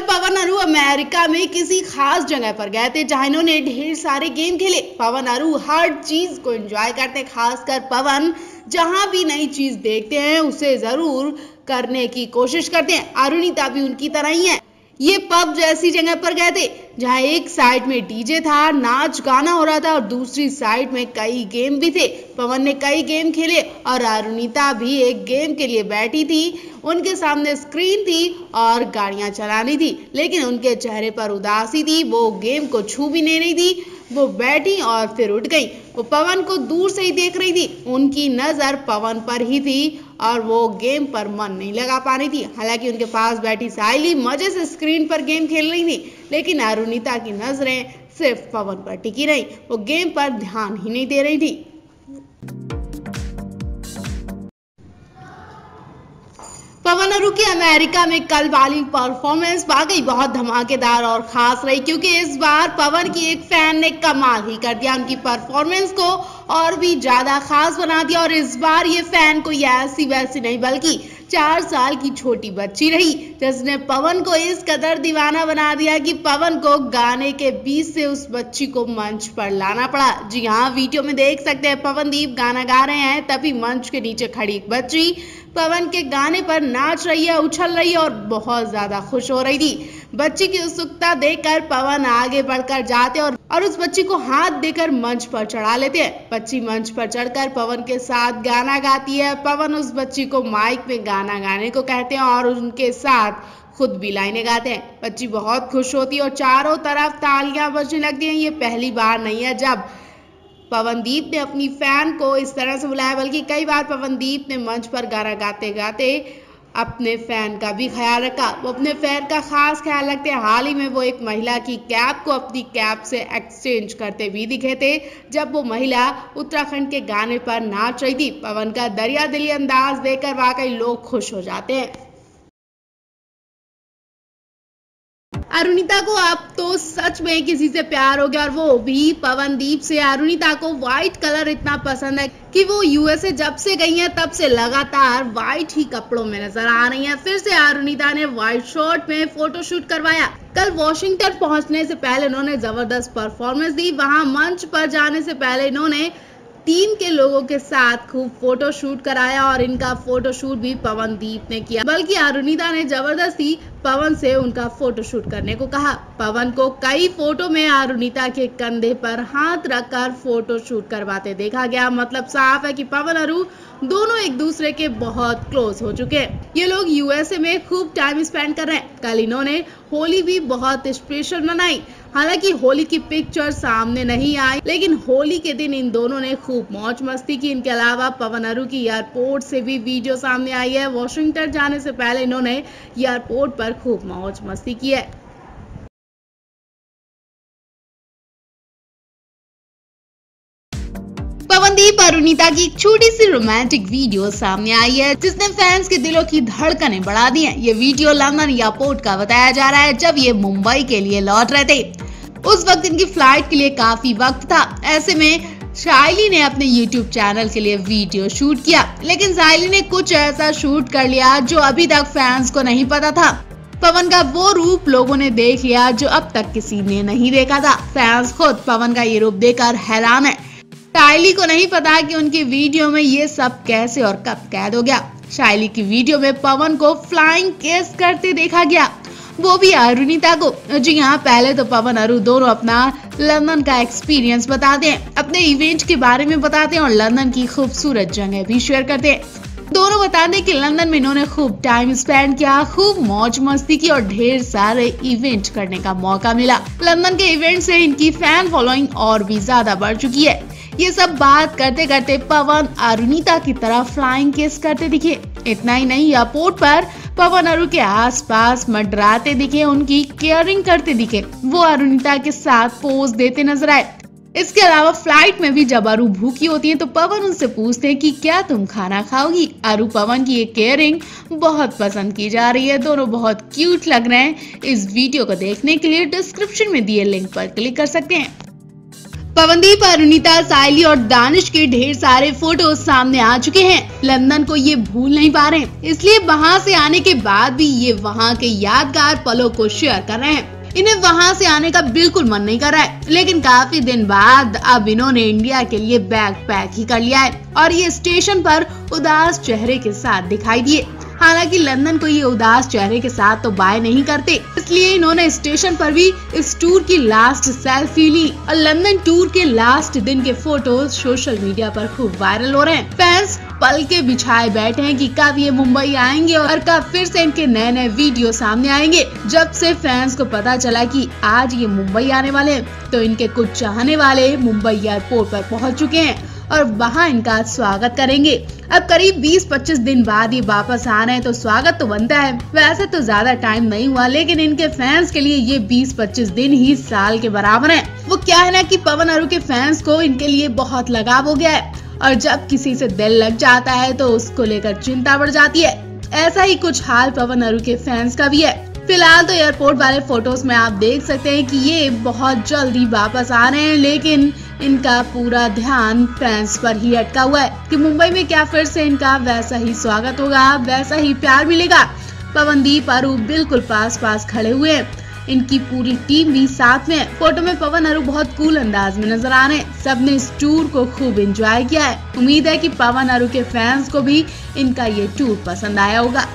कल पवन अरु अमेरिका में किसी खास जगह पर गए थे जहाँ इन्होंने ढेर सारे गेम खेले। पवन अरु हर चीज़ को एंजॉय करते खासकर पवन। जहाँ भी नई चीज़ देखते हैं, उसे ज़रूर करने की कोशिश करते हैं। अरुणिता भी उनकी तरह ही है। ये पब जैसी जगह पर गए थे, जहाँ एक साइड में डीजे था, नाच, गाना हो रहा था और दूसरी साइड में कई गेम भी थे। पवन ने कई गेम खेले और अरुणिता भी एक गेम के लिए बैठी थी। उनके सामने स्क्रीन थी और गाड़ियाँ चलानी थी, लेकिन उनके चेहरे पर उदासी थी, वो गेम को छू भी नहीं रही थी। वो बैठी और फिर उठ गई। वो पवन को दूर से ही देख रही थी। उनकी नज़र पवन पर ही थी और वो गेम पर मन नहीं लगा पा रही थी। हालाँकि उनके पास बैठी साइली मज़े से स्क्रीन पर गेम खेल रही थी, लेकिन अरुणिता की नज़रें सिर्फ़ पवन पर टिकी रही। वो गेम पर ध्यान ही नहीं दे रही थी। पवन अरु की अमेरिका में कल वाली परफॉर्मेंस वाकई बहुत धमाकेदार और खास रही, क्योंकि इस बार पवन की एक फ़ैन ने कमाल ही कर दिया। उनकी परफॉर्मेंस को और भी ज़्यादा खास बना दिया और इस बार ये फ़ैन कोई ऐसी वैसी नहीं, बल्कि चार साल की छोटी बच्ची रही, जिसने पवन को इस कदर दीवाना बना दिया कि पवन को गाने के बीच से उस बच्ची को मंच पर लाना पड़ा। जी हाँ वीडियो में देख सकते हैं, पवनदीप गाना गा रहे हैं, तभी मंच के नीचे खड़ी एक बच्ची पवन के गाने पर नाच रही है, उछल रही है और बहुत ज़्यादा खुश हो रही थी। बच्ची की उत्सुकता देखकर पवन आगे बढ़कर जाते और और उस बच्ची को हाथ देकर मंच पर चढ़ा लेते हैं। बच्ची मंच पर चढ़कर पवन के साथ गाना गाती है। पवन उस बच्ची को माइक में गाना गाने को कहते हैं और उनके साथ खुद भी लाइनें गाते हैं। बच्ची बहुत खुश होती है और चारों तरफ़ तालियाँ बजने लगती हैं। ये पहली बार नहीं है जब पवनदीप ने अपनी फ़ैन को इस तरह से बुलाया, बल्कि कई बार पवनदीप ने मंच पर गाना गाते गाते अपने फ़ैन का भी ख्याल रखा। वो अपने फ़ैन का खास ख्याल रखते हाल ही में वो एक महिला की कैब को अपनी कैब से एक्सचेंज करते भी दिखे थे, जब वो महिला उत्तराखंड के गाने पर नाच रही थी। पवन का दरिया दिली अंदाज देखकर वाकई लोग खुश हो जाते हैं। अरुणिता को अब तो सच में किसी से प्यार हो गया और वो भी पवनदीप से। अरुणिता को व्हाइट कलर इतना पसंद है कि वो यूएसए जब से गई हैं, तब से लगातार व्हाइट ही कपड़ों में नज़र आ रही हैं। फिर से अरुणिता ने व्हाइट शर्ट में फ़ोटो शूट करवाया। कल वॉशिंगटन पहुँचने से पहले इन्होंने ज़बरदस्त परफॉर्मेंस दी। वहाँ मंच पर जाने से पहले इन्होंने टीम के लोगों के साथ खूब फ़ोटो शूट कराया और इनका फ़ोटो शूट भी पवनदीप ने किया। बल्कि अरुणिता ने ज़बरदस्ती पवन से उनका फ़ोटो शूट करने को कहा। पवन को कई फ़ोटो में अरुणिता के कंधे पर हाथ रखकर फ़ोटो शूट करवाते देखा गया। मतलब साफ़ है कि पवन अरु दोनों एक दूसरे के बहुत क्लोज हो चुके। हैं ये लोग यूएसए में खूब टाइम स्पेंड कर रहे हैं। कल इन्होंने होली भी बहुत स्पेशल मनाई। हालाँकि होली की पिक्चर सामने नहीं आई, लेकिन होली के दिन इन दोनों ने खूब मौज मस्ती की। इनके अलावा पवन अरु की एयरपोर्ट से भी वीडियो सामने आई है। वॉशिंगटन जाने से पहले इन्होंने एयरपोर्ट पर खूब मौज मस्ती की है। पवनदीप अरुणिता की एक छोटी सी रोमांटिक वीडियो सामने आई है, जिसने फैंस के दिलों की धड़कनें बढ़ा दी हैं। ये वीडियो लंदन एयरपोर्ट का बताया जा रहा है, जब ये मुंबई के लिए लौट रहे थे। उस वक्त इनकी फ़्लाइट के लिए काफ़ी वक्त था। ऐसे में शायली ने अपने YouTube चैनल के लिए वीडियो शूट किया, लेकिन साइली ने कुछ ऐसा शूट कर लिया जो अभी तक फैंस को नहीं पता था। पवन का वो रूप लोगों ने देख लिया जो अब तक किसी ने नहीं देखा था। फैंस खुद पवन का ये रूप देखकर हैरान है। शाइली को नहीं पता कि उनकी वीडियो में ये सब कैसे और कब कैद हो गया। शायली की वीडियो में पवन को फ्लाइंग केस करते देखा गया। वो भी अरुणिता को। जी हाँ पहले तो पवन अरु दोनों अपना लंदन का एक्सपीरियंस बताते हैं। अपने इवेंट के बारे में बताते हैं और लंदन की खूबसूरत जगह भी शेयर करते हैं। दोनों बताते हैं कि लंदन में इन्होंने खूब टाइम स्पेंड किया, खूब मौज मस्ती की और ढेर सारे इवेंट करने का मौका मिला। लंदन के इवेंट से इनकी फ़ैन फॉलोइंग और भी ज़्यादा बढ़ चुकी है। ये सब बात करते करते पवन अरुणिता की तरह फ्लाइंग किस करते दिखे। इतना ही नहीं एयरपोर्ट पर पवन अरु के आसपास मंडराते दिखे, उनकी केयरिंग करते दिखे। वो अरुणिता के साथ पोज देते नज़र आए। इसके अलावा फ़्लाइट में भी जब अरु भूखी होती है तो पवन उनसे पूछते हैं कि क्या तुम खाना खाओगी? अरु पवन की ये केयरिंग बहुत पसंद की जा रही है। दोनों बहुत क्यूट लग रहे हैं। इस वीडियो को देखने के लिए डिस्क्रिप्शन में दिए लिंक पर क्लिक कर सकते हैं। पवनदीप, अरुणिता साइली और दानिश के ढेर सारे फ़ोटो सामने आ चुके हैं। लंदन को ये भूल नहीं पा रहे इसलिए वहाँ से आने के बाद भी ये वहाँ के यादगार पलों को शेयर कर रहे हैं। इन्हें वहाँ से आने का बिल्कुल मन नहीं कर रहा है। लेकिन काफ़ी दिन बाद अब इन्होंने इंडिया के लिए बैग पैक ही कर लिया है और ये स्टेशन पर उदास चेहरे के साथ दिखाई दिए। हालाँकि लंदन को ये उदास चेहरे के साथ तो बाय नहीं करते, इसलिए इन्होंने स्टेशन पर भी इस टूर की लास्ट सेल्फी ली और लंदन टूर के लास्ट दिन के फ़ोटोज़ सोशल मीडिया पर खूब वायरल हो रहे हैं। फैंस पल के बिछाए बैठे हैं कि कब ये मुंबई आएँगे और कब फिर से इनके नए नए वीडियो सामने आएँगे। जब से फैंस को पता चला कि आज ये मुंबई आने वाले हैं तो इनके कुछ चाहने वाले मुंबई एयरपोर्ट पर पहुँच चुके हैं और वहाँ इनका स्वागत करेंगे। अब करीब 20-25 दिन बाद ये वापस आ रहे हैं तो स्वागत तो बनता है। वैसे तो ज़्यादा टाइम नहीं हुआ, लेकिन इनके फैंस के लिए ये 20-25 दिन ही साल के बराबर हैं। वो क्या है ना कि पवन अरु के फैंस को इनके लिए बहुत लगाव हो गया है, और जब किसी से दिल लग जाता है तो उसको लेकर चिंता बढ़ जाती है। ऐसा ही कुछ हाल पवन अरु के फैंस का भी है। फ़िलहाल तो एयरपोर्ट वाले फ़ोटोज़ में आप देख सकते हैं कि ये बहुत जल्दी वापस आ रहे हैं, लेकिन इनका पूरा ध्यान फैंस पर ही अटका हुआ है कि मुंबई में क्या फिर से इनका वैसा ही स्वागत होगा, वैसा ही प्यार मिलेगा। पवनदीप अरू बिल्कुल पास पास खड़े हुए हैं। इनकी पूरी टीम भी साथ में है। फ़ोटो में पवन अरू बहुत कूल अंदाज में नज़र आ रहे हैं। सबने इस टूर को खूब एंजॉय किया है। उम्मीद है कि पवन अरू के फैंस को भी इनका ये टूर पसंद आया होगा।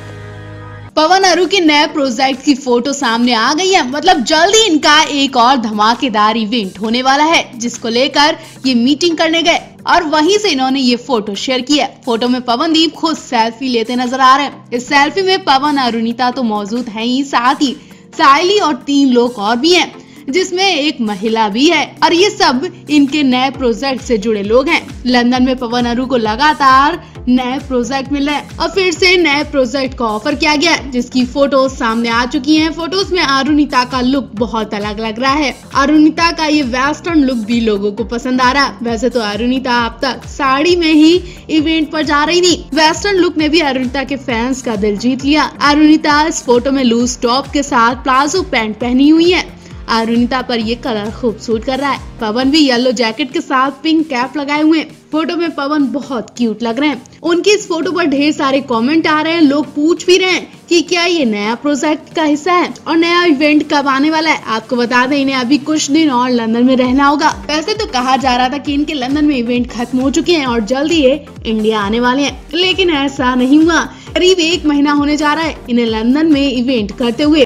पवन अरु के नए प्रोजेक्ट की फ़ोटो सामने आ गई है। मतलब जल्द ही इनका एक और धमाकेदार इवेंट होने वाला है, जिसको लेकर ये मीटिंग करने गए। और वहीं से इन्होंने ये फ़ोटो शेयर किया फ़ोटो में पवनदीप खुद सेल्फी लेते नज़र आ रहे हैं। इस सेल्फी में पवन अरुणिता तो मौजूद है ही साथ ही। साइली और तीन लोग और भी हैं। जिसमें एक महिला भी है। और ये सब इनके नए प्रोजेक्ट से जुड़े लोग हैं। लंदन में पवन अरु को लगातार नए प्रोजेक्ट मिले और फिर से नए प्रोजेक्ट को ऑफ़र किया गया जिसकी फ़ोटोज़ सामने आ चुकी हैं। फ़ोटोज़ में अरुणिता का लुक बहुत अलग लग रहा है। अरुणिता का ये वेस्टर्न लुक भी लोगों को पसंद आ रहा वैसे तो अरुणिता अब तक साड़ी में ही इवेंट पर जा रही थी। वेस्टर्न लुक ने भी अरुणिता के फैंस का दिल जीत लिया। अरुणिता इस फ़ोटो में लूज टॉप के साथ प्लाजो पैंट पहनी हुई है। अरुणिता पर ये कलर खूब सूट कर रहा है। पवन भी येलो जैकेट के साथ पिंक कैप लगाए हुए हैं। फ़ोटो में पवन बहुत क्यूट लग रहे हैं। उनकी इस फ़ोटो पर ढेर सारे कमेंट आ रहे हैं। लोग पूछ भी रहे हैं कि क्या ये नया प्रोजेक्ट का हिस्सा है और नया इवेंट कब आने वाला है। आपको बता दें, इन्हें अभी कुछ दिन और लंदन में रहना होगा। वैसे तो कहा जा रहा था कि इनके लंदन में इवेंट खत्म हो चुके हैं और जल्द ही ये इंडिया आने वाले हैं। लेकिन ऐसा नहीं हुआ। करीब एक महीना होने जा रहा है इन्हें लंदन में इवेंट करते हुए।